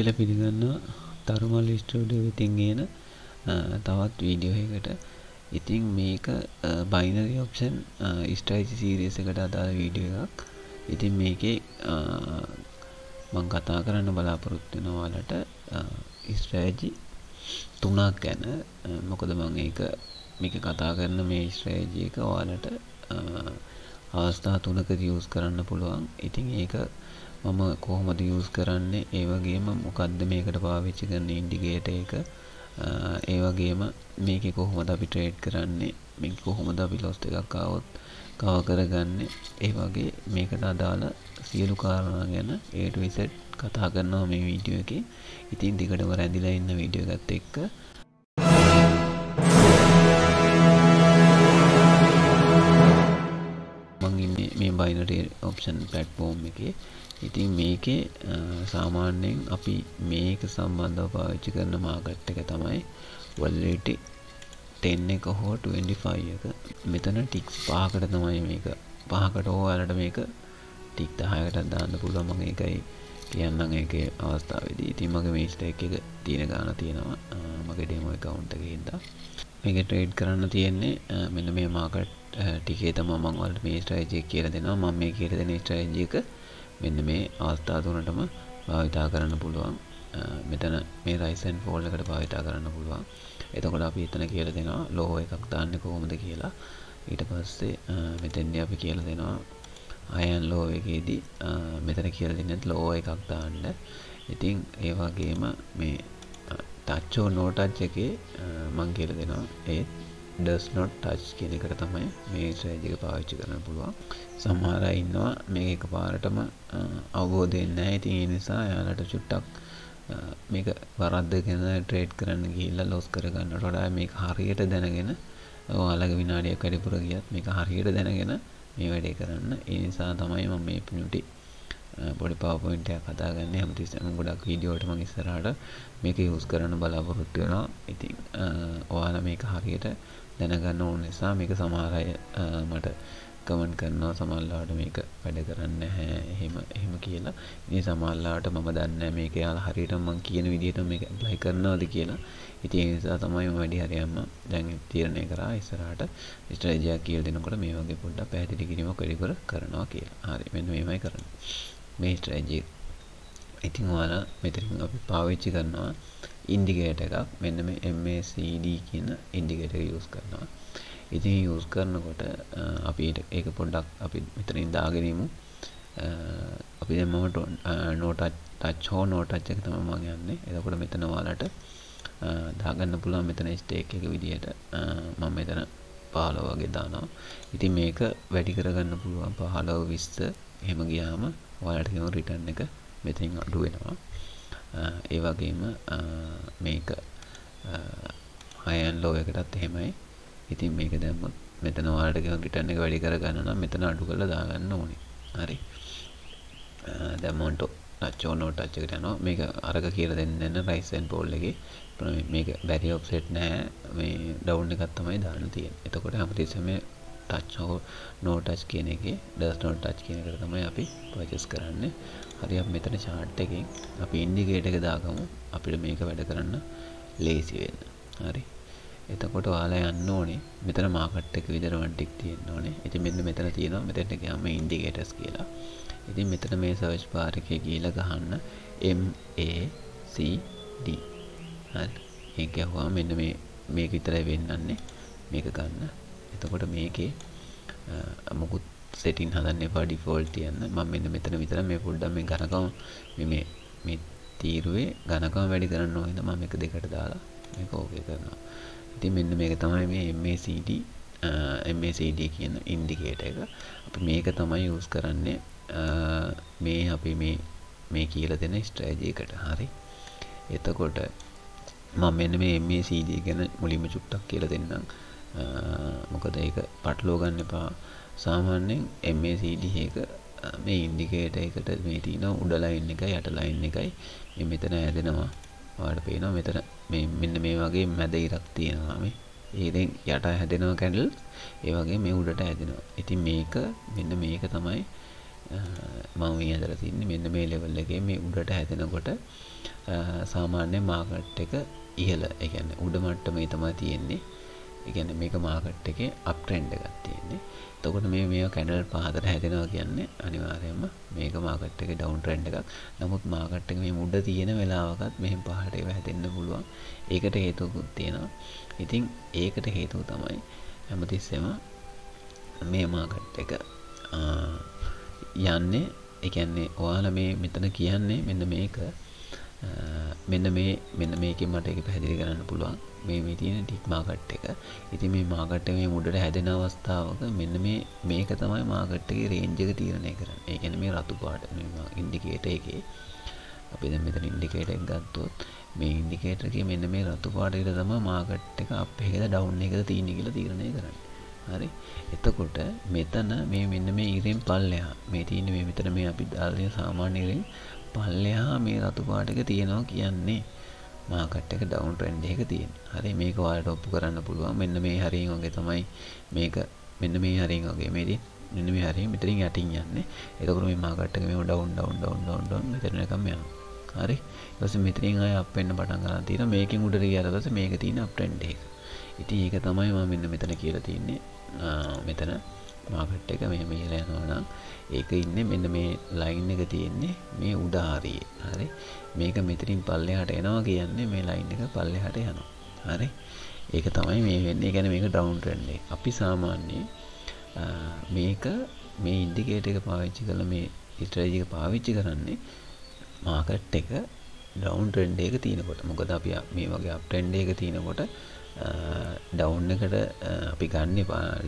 කියලා පිළිගන්න තරුමල් ස්ටඩියෝ ඉතින් ගේන තවත් වීඩියෝ එකට ඉතින් මේක බයිනරි ඔප්ෂන් ස්ටයිජි සීරියස එකට අදාළ වීඩියෝ එකක්. ඉතින් මේකේ මං කතා කරන්න බලාපොරොත්තුනවාලට ඉස්ට්‍රෑජි තුනක් ගැන. මොකද මං ඒක මේක කතා කරන මේ ස්ට්‍රේජි එක ඔයාලට අවස්ථා තුනක යස් කරන්න පුළුවන්. ඉතින් ඒක මම කොහොමද යස් කරන්නේ? ඒ වගේම මොකක්ද මේකට පාවිච්චි කරන ඉන්ඩිගේට එක? ඒ වගේම මේක කොහොමද අපි ට්‍රේඩ් කරන්නේ? මේ කොහොමද අපි ලොස්ට එකක් ආවොත් කව කරගන්න? ඒ වගේ මේකට අදාළ සියලු කාරණා ගැන ඒට විසට් කතා කරනවා මේ වීඩියෝ එක. ඉතින් දිගටම රැඳිලා ඉන්න වීඩියෝ ගත්ත එක්ක. මේ බයිනට ඔප්ෂන් පලට්ෆෝර්ම් එක. ඉතින් මේකේ සාමාන්‍යයෙන් අපි මේක සම්බන්ධව පාවිච්චි කරන මාගට් එක තමයි වල්ලට 10 එක හෝ 25 එක. මෙතන ටික්ස් පහකට තමයි මේක. පහකට හෝයාලට මේක ටික් දහයකට දාන්න පුළුව මඟ එකයි කියන්නම් ඒක අවස්ථාවේදී. ඉතින් මගේ මේස්ට එක එක තියෙන ගාන තියෙනවා. මගේ ඩෙමෝ කවුන්ට එකහින්දා මේක ට්‍රේඩ් කරන්න තියෙන්නේ මෙන්න මේ මාකට් ටිකේ තම මංවලට මේ ස්ට්‍රයිජය කියල දෙනවා. මම මේ කියර දෙන ස්ට්‍රයිජයක මෙන්න මේ අවස්ථා තුනටම භාවිතා කරන්න පුළුවන්. මෙතන මේ රයිසන් ෆෝල් එකට භාවිතා කරන්න පුළුවන්. එතකොට අපි එතන කියල දෙනවා ලෝ එකක් දාන්න කොහොමද කියලා. ඊට පස්සේ මෙතෙන්ඩ අපි කියල දෙනවා අයන් ලෝ එකේදී මෙතන කියල දෙන්නත් ලෝ එකක් දාන්න. ඉතින් ඒවාගේම මේ ටච්චෝ නෝටච් එකේ මං කියල දෙනවා. ඒත් ඩස් නොට් ටච් කියන එකට තමයි මේ ශ්‍රේජික පාවිච්චි කරන්න පුළුවන්. සමහර ඉන්නවා මේ එක පාරටම අවබෝධයෙන් නෑ ඉතින් ඒ නිසා යාලට චුට්ටක් මේක වරද්දගෙන ට්‍රේඩ් කරන්න ගිහිල්ලා ලොස් කරගන්නට වඩා මේක හරියට දැනගෙන ඔයාලගේ විනාඩියක් වැඩිපුර ගියත් මේක හරියට දැනගෙන මේ වැඩේ කරන්න. ඒ නිසා තමයි මම මේ පිණුටි පොඩි පවපොයින්ටයක් කතාගන්න හැමතිස්සම ගොඩක් වීඩියෝට මං ඉස්සරහට මේක යුස් කරන්න බලාපොරොත්තු වෙනවා. ඉතින් ඔයාලා මේක හරියට දැනගන්න ඕන නිසා මේක සමහරය මට කමන් කරනවා සමල්ලාට මේක වැඩ කරන්න හැ එහෙම එහෙම කියලා. ඒ සමල්ලාට මම දන්න මේක යාල හරිට මං කියන විදිහට මේක ලයි කරනවද කියලා. ඉති නිසා තමයි වැඩි හරියම්ම දැන් තීරණය කරා ඉස්සරහට ස්ට්‍රේජයක් කියල් දෙනකොට මේ වගේ පොඩ්ඩ පැදිලි කිරීම කඩිකර කරනවා කියලා. හරි මෙන්න මේමයි කරන්න. මේ ස්ට්‍රේජී ඉතින් වාලා මෙතරින් අපි පාවිච්චි කරනවා ඉන්ඩිගේට එකක්. මෙන්න මේ MACD කියන ඉන්ඩිගේට එක යස් කරනවා. ඉතින් යස් කරනකොට අපිට ඒක පොඩ්ඩක් අපි මෙතරින් දාගෙනීමු අපි දෙමම නෝට ටච් හෝ නෝටච් එක තම මං යන්නේ. එතකොට මෙතන වාලට දාගන්න පුළුවන් මෙතන ස්ටේක් එක විදිහට මම මෙතන පහලෝ වගේ දානවා. ඉතින් මේක වැඩි කරගන්න පුළුවන් පහලව විස්ස එහෙම ගියාම ඔයාලට රිටර්න් එක මෙතින් අඩු වෙනවා. ඒ වගේම මේක අයන් ලෝ එකටත් එහෙමයි. ඉතින් මේක දැම්මොත් මෙතන වාලට රිටර්න් එක වැඩි කරගන්න නම් මෙතන අඩු කරලා දාගන්න ඕනේ. හරි. දැම්මොන්ටෝ නච්චෝ නෝට් ටච් යනවා. මේක අරක කියලා දෙන්න රයිසන් පෝල් එකේ. මේක බැරි ඔප්සෙට් නෑ. මේ ඩවුන් එකක් තමයි දාන්න තියෙන්නේ. එතකොට හැමතිස්සෙම ටච් හෝ නෝ ටච් කියන එකේ ඩස් නෝ ටච් කියන එකට තමයි අපි පර්චස් කරන්නේ. හරි අපි මෙතන chart එකෙන් අපි ඉන්ඩිකේටර් එක දාගමු. අපිට මේක වැඩ කරන්න ලේසි වෙන්න. හරි. එතකොට ඔයාලා යන්න ඕනේ. මෙතන මාකට් එක විතර වන් ටික් තියෙන්න ඕනේ. ඉතින් මෙන්න මෙතන තියෙනවා. මෙතනට ගියාම ඉන්ඩිකේටර්ස් කියලා. ඉතින් මෙතන මේ සර්ච් බාර් එකේ ගිහලා ගහන්න M A C D. හරි. ඒක ගහුවම මෙන්න මේ මේක විතරයි වෙන්නන්නේ. මේක ගන්න. එතකොට මේකේ මොකුත් සෙටින් හදන්න එපා ඩිෆෝල්ට් තියන්න මම මෙන්න මෙතන විතර මේ පොඩ්ඩක් මේ ඝනකම මේ මේ තීරුවේ ඝනකම වැඩි කරන්න ඕනේ මම එක දෙකට දාලා මේක ඕකේ කරනවා. ඉතින් මෙන්න මේක තමයි මේ MACD MACD කියන ඉන්ඩිකේටර් එක. අපි මේක තමයි යූස් කරන්නේ මේ අපි මේ මේ කියලා දෙන ස්ට්‍රැටජි එකට. හරි? එතකොට මම මෙන්න මේ MACD ගැන මුලින්ම චුට්ටක් කියලා දෙන්නම්. මොකද ඒක පටලෝ ගන්න එපා. සාමාන්‍යයෙන් MACD එක මේ ඉන්ඩිකේට එකට මේ තියෙන උඩ ලයින් එකයි යට ලයින් එකයි මේ මෙතන ඇදෙනවා. ඔයාලට පේනවා මෙතන මේ මෙන්න මේ වගේ මැද ඉරක් තියෙනවා. මේ ඒකෙන් යට හැදෙනවා කැන්ඩල් ඒ වගේ මේ උඩට හැදෙනවා ඉතින් මේක මෙන්න මේක තමයි මම මේ ඇදලා තින්නේ. මෙන්න මේ ලෙවල් එකේ මේ උඩට හැදෙනකොට සාමාන්‍ය මාකට් එක ඉහළ. ඒ කියන්නේ උඩ මට්ටමේ තමයි තියෙන්නේ. ඒ කියන්නේ මේක මාකට් එකේ අප් ට්‍රෙන්ඩ් එකක් තියෙන්නේ. එතකොට මේ මේ කැන්ඩල් පහතට හැදෙනවා කියන්නේ අනිවාර්යයෙන්ම මේක මාකට් එකේ ඩවුන් ට්‍රෙන්ඩ් එකක්. නමුත් මාකට් එක මේ මුඩ තියෙන වෙලාවකත් මෙහෙම පහට ඒව හැදෙන්න පුළුවන්. ඒකට හේතුකුත් තියෙනවා. ඉතින් ඒකට හේතුව තමයි හැමතිස්සෙම මේ මාකට් එක යන්නේ ඒ කියන්නේ ඔයාලා මේ මෙතන කියන්නේ මෙන්න මේක මෙන්න මේ මෙන්න මේකෙන් මට ඒක පැහැදිලි කරන්න පුළුවන් මේ මේ තියෙන ටික් මාකට් එක. ඉතින් මේ මාකට් එක මේ මුඩට හැදෙන අවස්ථාවක මෙන්න මේ මේක තමයි මාකට් එකේ රේන්ජ් එක තීරණය කරන්නේ. ඒ කියන්නේ මේ රතු පාට මේ ඉන්ඩිකේටර් එකේ අපි දැන් මෙතන ඉන්ඩිකේටර් එක ගත්තොත් මේ ඉන්ඩිකේටර් එකේ මෙන්න මේ රතු පාටේට තමයි මාකට් එක අප් එකද ඩවුන් එකද තියෙන්නේ කියලා තීරණය කරන්නේ. හරි එතකොට මෙතන මේ මෙන්න මේ ඉරෙන් පල්ලෙහා මේ තියෙන්නේ මේ මෙතන මේ අපි දාලා සාමාන්‍ය ඉරෙන් පල්ලෙහා මේ රතු පාට එක තියෙනවා කියන්නේ මාකට් එක ඩවුන් ට්‍රෙන්ඩ් එක තියෙන. හරි මේක ඔයාලට ඔප්පු කරන්න පුළුවන්. මෙන්න මේ හරියෙන් වගේ තමයි මේක මෙන්න මේ හරියෙන් වගේ මේ මෙන්න මේ හරියෙන් මෙතනින් යටින් යන්නේ. එතකොට මේ මාකට් එක මේව down down down down down මෙතන එකම යනවා. හරි. ඊට පස්සේ මෙතනින් ආය අප් වෙන්න පටන් ගන්න තියෙනවා. මේකෙන් උඩට ගියාට පස්සේ මේක තියෙන අප් ට්‍රෙන්ඩ් එක. ඉතින් ඒක තමයි මම මෙන්න මෙතන කියලා තියෙන්නේ. මෙතන මාකට් එක මෙහෙම ඉහළ යනවා නම් ඒක ඉන්නේ මෙන්න මේ ලයින් එක තියෙන්නේ මේ උඩ හරියේ. හරි. මේක මෙතනින් පල්ලෙහාට එනවා කියන්නේ මේ ලයින් එක පල්ලෙහාට යනවා. හරි. ඒක තමයි මේ වෙන්නේ. ඒ කියන්නේ මේක ඩවුන් ට්‍රෙන්ඩ් එක. අපි සාමාන්‍යයෙන් මේක මේ ඉන්ඩිකේටර් එක පාවිච්චි කරලා මේ ස්ට්‍රැටජි එක පාවිච්චි කරන්නේ මාකට් එක ඩවුන් ට්‍රෙන්ඩ් එක තියෙනකොට. මොකද අපි මේ වගේ අප් ට්‍රෙන්ඩ් එක තියෙනකොට ඩවුන් එකට අපි ගන්න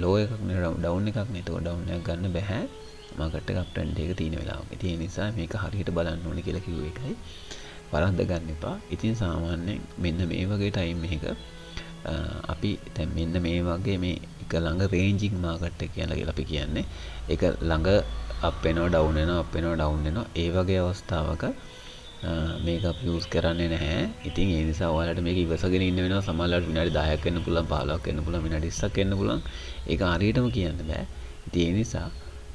ලෝ එකක් ඩවුන් එකක් නේතෝ ඩවුන් එකක් ගන්න බැහැ මාකට් එක අප් ට්‍රෙන්ඩ් එක තියෙන වෙලාවක. ඉතින් ඒ නිසා මේක හරියට බලන්න ඕනේ කියලා කිව්ව එකයි. වරද්ද ගන්න එපා. ඉතින් සාමාන්‍යයෙන් මෙන්න මේ වගේ ටයිම් එකක අපි දැන් මෙන්න මේ වගේ මේ එක ළඟ රේන්ජින් මාකට් එක කියලා අපි කියන්නේ. ඒක ළඟ අප් වෙනවා ඩවුන් වෙනවා අප් වෙනවා ඩවුන් වෙනවා. ඒ වගේ අවස්ථාවක මේක අපි යූස් කරන්නේ නැහැ. ඉතින් ඒ නිසා ඔයාලට මේක ඉවසගෙන ඉන්න වෙනවා. සමහරවිට විනාඩි 10ක් වෙන්න පුළුවන් 15ක් වෙන්න පුළුවන් විනාඩි 20ක් වෙන්න පුළුවන්. ඒක හරියටම කියන්න බෑ. ඉතින් ඒ නිසා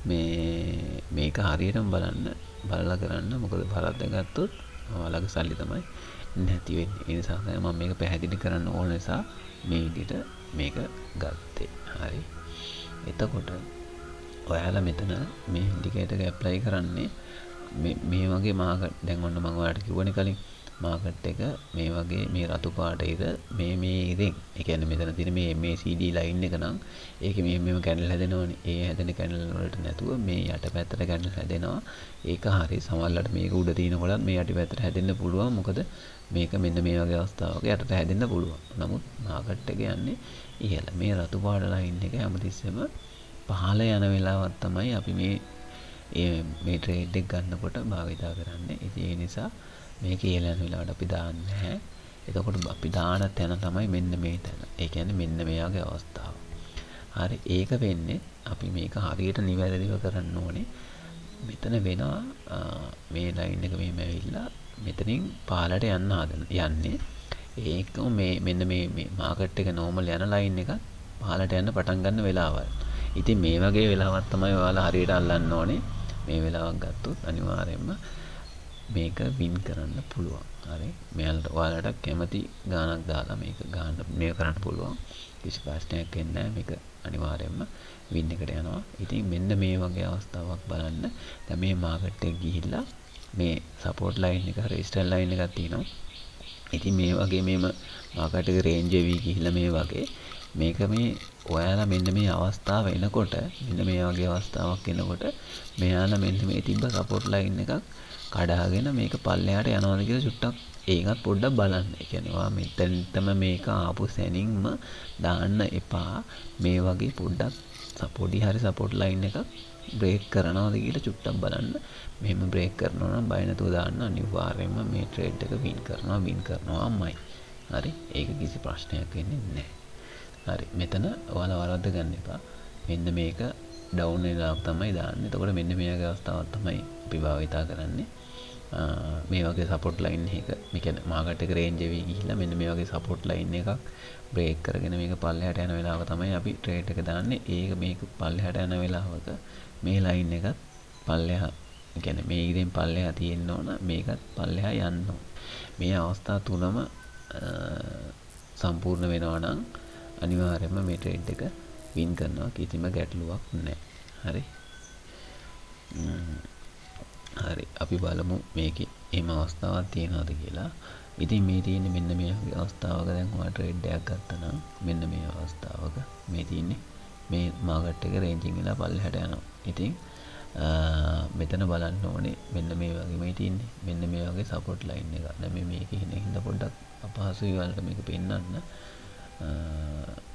මේ මේක හරියටම බලන්න බලලා කරන්න මොකද වරද්ද ගත්තොත් ඔයාලගේ සල්ලි තමයි නැති වෙන්නේ. ඒ නිසා තමයි මම මේක පැහැදිලි කරන්න ඕන නිසා මේ විදිහට මේක ගත්තේ. හරි. එතකොට ඔයාලා මෙතන මේ ඉන්ඩිකේටර් එක ඇප්ලයි කරන්නේ මේ වගේ මාකට් දැන් ඔන්න මම ඔයාලට කිව්වනේ කලින් මාකට් එක මේ වගේ මේ රතු පාටේද මේ මේ ඉතින් ඒ කියන්නේ මෙතන තියෙන මේ MACD ලයින් එක නම් ඒකේ මේ මෙහෙම කැන්ඩල් හැදෙනවනේ. ඒ හැදෙන කැන්ඩල් වලට නැතුව මේ යට පැත්තට කැන්ඩල් හැදෙනවා. ඒක හරි සමහරවිට මේක උඩ තියෙනකොටත් මේ යටි පැත්තට හැදෙන්න පුළුවන්. මොකද මේක මෙන්න මේ වගේ අවස්ථාවක යටට හැදෙන්න පුළුවන්. නමුත් මාකට් එක යන්නේ ඉහළ. මේ රතු පාට ලයින් එක හැමතිස්සෙම පහළ යන වෙලාවක් තමයි අපි මේ මේ ට්‍රේඩ් එක ගන්නකොට භාවිතා කරන්නේ ඉතින් ඒ නිසා මේක ඉහළ යන වෙලාවට අපි දාන්නේ නැහැ. එතකොට අපි දාන තැන තමයි මෙන්න මේ තැන. ඒ කියන්නේ මෙන්න මේ වගේ අවස්ථාව. හරි ඒක වෙන්නේ අපි මේක හරියට නිවැරදිව කරන්න ඕනේ. මෙතන වෙනවා මේ ලයින් එක මෙහෙම ඇවිල්ලා මෙතනින් පාලට යන්න හදන යන්නේ. ඒකම මේ මෙන්න මේ මේ මාකට් එක නෝමල් යන ලයින් එක පහලට යන්න පටන් ගන්න වෙලාවල්. ඉතින් මේ වගේ වෙලාවක් තමයි ඔයාලා හරියට අල්ලන්න ඕනේ. මේ වෙලාවක් ගත්තොත් අනිවාර්යයෙන්ම මේක වින් කරන්න පුළුවන්. හරි? මෙයාලට ඔයාලට කැමති ගානක් දාලා මේක ගන්න මේ කරන්න පුළුවන්. කිසි ප්‍රශ්නයක් වෙන්නේ නැහැ. මේක අනිවාර්යයෙන්ම වින් එකට යනවා. ඉතින් මෙන්න මේ වගේ අවස්ථාවක් බලන්න. දැන් මේ මාකට් එක ගිහිල්ලා මේ සපෝට් ලයින් එක රෙසිස්ටන්ට් ලයින් එකක් තියෙනවා. ඉතින් මේ වගේ මේම මාකට් එක රේන්ජ් වෙවි ගිහිල්ලා මේ වගේ මේක මේ ඔයාලා මෙන්න මේ අවස්ථාව එනකොට මෙන්න මේ වගේ අවස්ථාවක් එනකොට මෙයාලා මෙන්න මේ තිබ්බ සපෝට් ලයින් එකක් කඩාගෙන මේක පල්ලෙහාට යනවාද කියලා චුට්ටක් ඒකත් පොඩ්ඩක් බලන්න. ඒ කියන්නේ ඔයා මෙතනටම මේක ආපු සැනින්ම දාන්න එපා. මේ වගේ පොඩ්ඩක් සපෝටි හරි සපෝට් ලයින් එකක් බ්‍රේක් කරනවාද කියලා චුට්ටක් බලන්න. මෙහෙම බ්‍රේක් කරනවා නම් බය නැතුව දාන්න අනිවාර්යයෙන්ම මේ ට්‍රේඩ් එක වින් කරනවා වින් කරනවාමයි. හරි. ඒක කිසි ප්‍රශ්නයක් වෙන්නේ නැහැ. හරි. මෙතන ඔයාලා වරද්ද ගන්න එපා. මෙන්න මේක ඩවුන් වෙලාවක් තමයි දාන්නේ. එතකොට මෙන්න මේ වගේ අවස්ථාවක් තමයි අපි භාවිතා කරන්නේ. මේ වගේ සපොට් ලයින් එක මේකන මාකට එක රේන්ජ වී ගිහිල්ලා මෙන්න මේ වගේ සපොට් ලයින් එකක් බ්‍රේක් කරගෙන මේක පල්ලෙහාට යන වෙලාව තමයි අපි ට්‍රේඩ් එක දාන්නේ ඒක මේක පල්ලෙහාට යන වෙලාවක මේ ලයින් එකත් පල්ලෙහා ගැන මේ ඉරෙන් පල්ලෙහා තියෙන්න ඕන මේකත් පල්ලෙහා යන්න ඕන මේ අවස්ථා තුනම සම්පූර්ණ වෙනවා නම් අනිවාර්යයෙන්ම මේ ට්‍රේඩ් එක වින් කරනවා. කිසිම ගැටලුවක් නැහැ. හරි. හරි. අපි බලමු මේකේ එහෙම අවස්ථාවක් තියෙනවද කියලා. ඉතින් මේ තියෙන්නේ මෙන්න මේ අවස්ථාවක. දැන් ඔයාලා ට්‍රේඩ් එකක් ගත්තා නම් මෙන්න මේ අවස්ථාවක මේ තියෙන්නේ. මේ මාකට් එක රේන්ජින් වෙලා පල්ලෙහාට යනවා. ඉතින් මෙතන බලන්න ඕනේ මෙන්න මේ වගේ මේ තියෙන්නේ. මෙන්න මේ වගේ සපෝට් ලයින් එකක්. දැන් මේ මේකේ හින හින්දා පොඩ්ඩක් අපහසුයි වලට මේක පෙන්වන්න.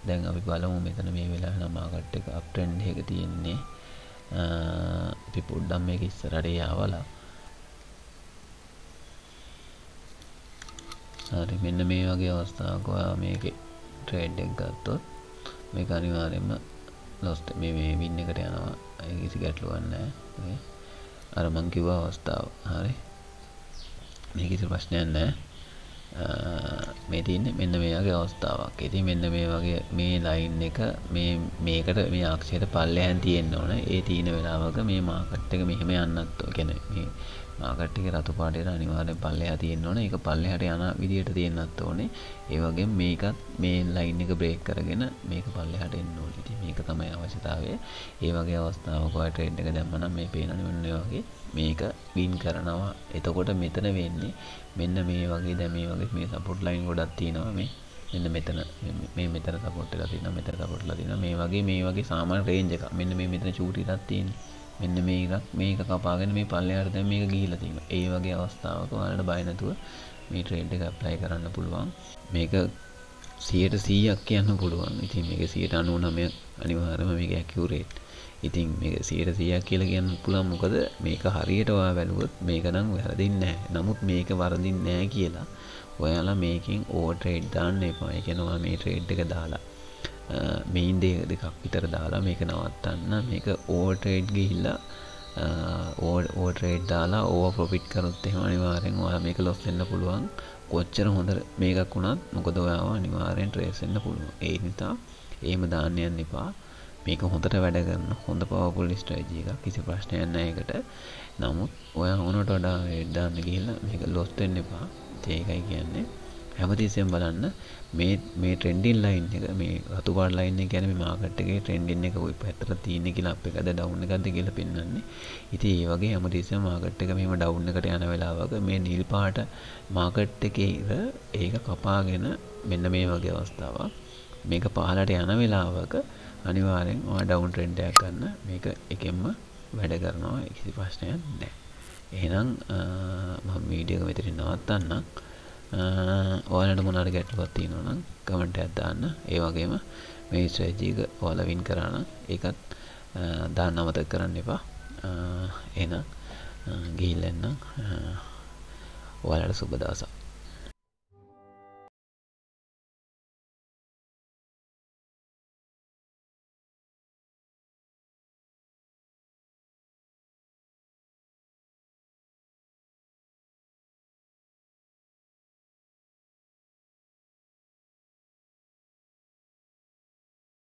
දැන් අපි බලමු මෙතන මේ වෙලාවේ නම් මාකට් එක අප් ට්‍රෙන්ඩ් එක තියෙන්නේ. අපි පොඩ්ඩක් මේක ඉස්සරහට යවලා. හරි මෙන්න මේ වගේ අවස්ථාවක ඔයා මේකේ ට්‍රේඩ් එක ගත්තොත් මේක අනිවාර්යයෙන්ම ලොස්ට් මේ මේ වින් එකට යනවා. ඒ කිසි ගැටලුවක් නැහැ. අර මං කිව්ව අවස්ථාව. හරි. මේ කිසි ප්‍රශ්නයක් නැහැ. මේ තියන්නේ මෙන්න මේ වගේ අවස්ථාවක්. ඉතින් මෙන්න මේ වගේ මේ ලයින් එක මේ මේකට මේ අක්ෂයට පල්ලෙහාන් තියෙන්න ඕන. ඒ තියෙන වෙලාවක මේ මාකට් එක මෙහෙම යන්නත් ඕන. කියන්නේ මේ මාකට් එකේ රතු පාටේට අනිවාර්යෙන් පල්ලෙහා තියෙන්න ඕනේ. ඒක පල්ලෙහාට යන විදියට තියෙන්නත් ඕනේ. ඒ වගේම මේකත් මේ ලයින් එක බ්‍රේක් කරගෙන මේක පල්ලෙහාට එන්න ඕනේ. ඉතින් මේක තමයි අවශ්‍යතාවය. ඒ වගේ අවස්ථාවක ඔය ට්‍රේඩ් එක දැම්මම මේ පේනනේ මෙන්න වගේ මේක වින් කරනවා. එතකොට මෙතන වෙන්නේ මෙන්න මේ වගේ දැන් මේ වගේ මේ සපෝට් ලයින් ගොඩක් තියෙනවා මේ මෙන්න මෙතන මේ මෙතන සපෝට් එකක් තියෙනවා මෙතන සපෝට් එකක් තියෙනවා මේ වගේ මේ වගේ සාමාන්‍ය රේන්ජ් එකක් මෙන්න මේ මෙතන චූටි එකක් තියෙනවා මෙන්න මේකත් මේක කපාගෙන මේ පල්ලෙහාට දැන් මේක ගිහිලා තියෙනවා. ඒ වගේ අවස්ථාවක ඔයාලට බය නැතුව මේ ට්‍රේඩ් එක ඇප්ලයි කරන්න පුළුවන්. මේක 100%ක් කියන්න පුළුවන්. ඉතින් මේක 99 අනිවාර්යයෙන්ම මේක ඇකියුරේට්. ඉතින් මේක 100%ක් කියලා කියන්න පුළුවන් මොකද මේක හරියට ඔයා බැලුවොත් මේක නම් වැරදින්නේ නැහැ. නමුත් මේක වරදින්නේ නැහැ කියලා ඔයාලා මේකෙන් ඕවර් ට්‍රේඩ් දාන්න එපා. ඒ කියන්නේ ඔයා මේ ට්‍රේඩ් එක දාලා මෙයින් දෙක දෙකක් විතර දාලා මේක නවත්තන්න. මේක ඕවර් ට්‍රේඩ් ගිහිල්ලා ඕවර් ට්‍රේඩ් දාලා ඕවර් ප්‍රොෆිට් කරොත් එහෙම අනිවාර්යෙන් ඔයාලා මේක ලොස් වෙන්න පුළුවන්. කොච්චර හොඳ මේකක් වුණත් මොකද ඔයාව අනිවාර්යෙන් ට්‍රේස් වෙන්න පුළුවන්. ඒ නිසා එහෙම දාන්න යන්න එපා. මේක හොඳට වැඩ කරන හොඳ පවර්ෆුල් ස්ට්‍රැටජි එකක් කිසි ප්‍රශ්නයක් නැහැ ඒකට. නමුත් ඔයා ඕනට වඩා දාන්න ගිහිල්ලා මේක ලොස් වෙන්න එපා. ඒකයි කියන්නේ. හැමතිස්සෙම බලන්න මේ මේ ට්‍රෙන්ඩින් ලයින් එක මේ රතු පාට ලයින් එක කියන්නේ මේ මාකට් එකේ ට්‍රෙන්ඩින් එක කොයි පැත්තට තියෙන්නේ කියලා අප් එකද ඩවුන් එකක්ද කියලා පෙන්වන්නේ. ඉතින් ඒ වගේ හැමතිස්සෙම මාකට් එක මෙහෙම ඩවුන් එකට යන වෙලාවක මේ නිල් පාට මාකට් එකේ ඉර ඒක කපාගෙන මෙන්න මේ වගේ අවස්ථාවක් මේක පහළට යන වෙලාවක අනිවාර්යෙන් ඔයා ඩවුන් ට්‍රෙන්ඩ් එකක් ගන්න මේක එකෙන්ම වැඩ කරනවා කිසි ප්‍රශ්නයක් නැහැ. එහෙනම් මම වීඩියෝ එක මෙතනින් නවත්තන්නම්. ඔයාලට මොනාර ගැටලුවක් තියෙනවා නම් කමෙන්ට් එකක් දාන්න. ඒ වගේම මේ ස්ට්‍රැටජි එක ඔයාලා වින් කරා නම් ඒකත් දාන්න අමතක කරන්න එපා. එහෙනම් ගිහිල්ලා එන්න ඔයාලට සුබ දවසක්.